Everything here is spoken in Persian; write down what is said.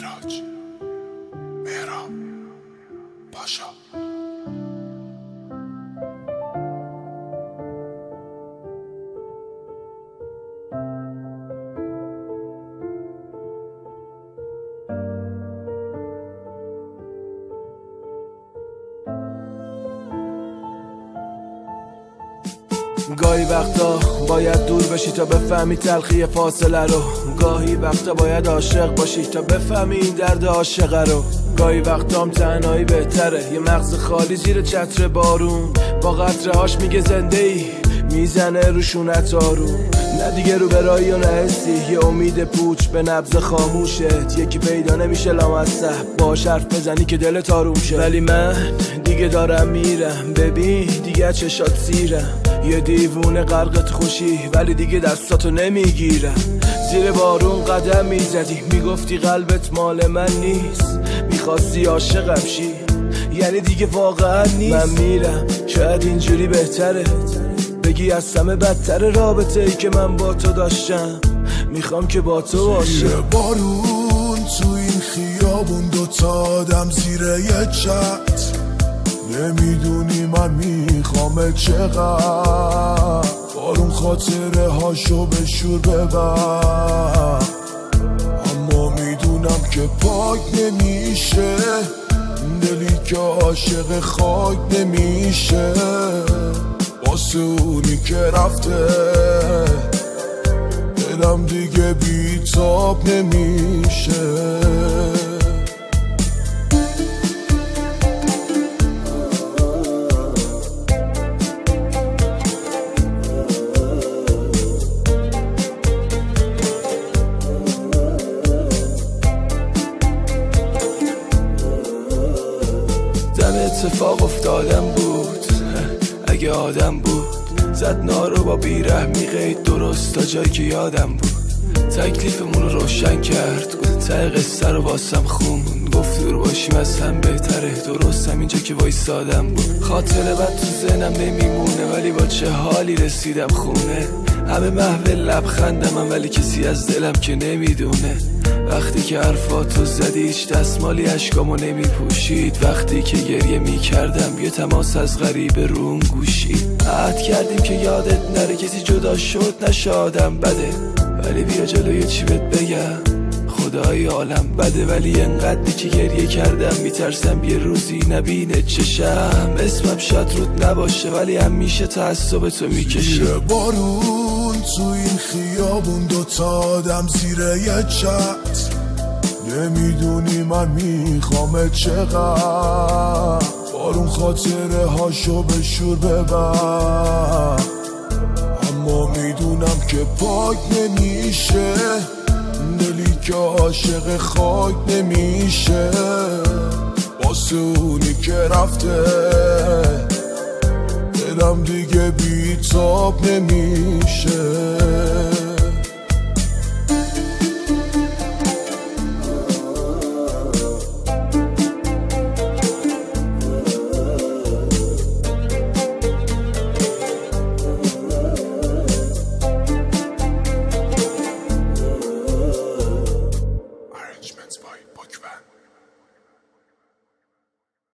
Meraç, Meram, Paşa. گاهی وقتا باید دور بشی تا بفهمی تلخی فاصله رو. گاهی وقتا باید عاشق باشی تا بفهمی این درد عاشقه رو. گاهی وقتام تنهایی بهتره یه مغز خالی زیر چتر بارون. با قطره هاش میگه زنده ای می‌زنه روشونت آروم. نه دیگه رو برایی و نه حسی یه امید پوچ به نبز خاموشت. یکی پیدا نمیشه لامصب باش حرف بزنی که دلت آروم شه. ولی من دیگه دارم میرم ببین دیگه چشات سیرم یه دیوونه غرقت خوشی ولی دیگه دستاتو نمی‌گیرم. زیر بارون قدم می‌زدی می‌گفتی قلبت مال من نیست. می‌خواستی عاشقم شی یعنی دیگه واقعا نیست. من میرم شاید اینجوری بهتره. بگی از همه بدتر رابطه ای که من با تو داشتم. می‌خوام که با تو زیر باشم بارون تو این خیابون دوتا آدم زیر یه چت. نمی‌دونی من می‌خوام چقدر. بارون خاطره هاشو به شور ببر. اما می‌دونم که پاک نمیشه. دلی که عاشق خاک نمیشه. واسه اونی که رفته. دلم دیگه بیتاب نمیشه. اتفاق افتادم بود. اگه آدم بود زد نارو با بیرحمی قید درست تا جایی که یادم بود. تکلیفمون رو روشن کرد ته قصه رو واسم خون گفت دور باشیم از هم بهتره درست همینجا که وایسادم. بود خاطره بد تو ذهنم نمیمونه ولی با چه حالی رسیدم خونه؟ همه محو لبخندم من ولی کسی از دلم که نمی‌دونه. وقتی که حرفاتو زدی هیچ دستمالی اشکامو نمی پوشید وقتی که گریه می کردم یه تماس از غریب روم گوشی عهد کردیم که یادت نره کسی جدا شد نشادم بده. ولی بیا جلوی چی بهت بگم؟ خدای عالم. بده ولی انقدری که گریه کردم. میترسم یه روزی نبینه چشم. اسمم شاید رود نباشه ولی همیشه تعصب تو می‌کشه. بارون تو این خیابون دوتا آدم زیر یه چت. نمی‌دونی من می‌خوام چقدر. بارون خاطره هاشو به شور ببر. اما می‌دونم که پاک نمیشه. که عاشق خاک نمیشه واسه اونی که رفته دلم دیگه بیتاب نمیشه.